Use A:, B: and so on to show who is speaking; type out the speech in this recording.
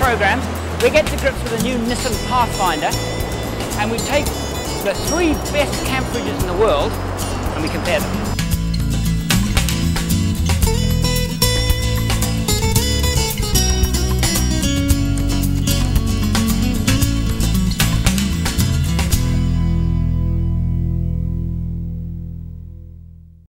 A: program, we get to grips with a new Nissan Pathfinder and we take the three best camp fridges in the world and we compare them.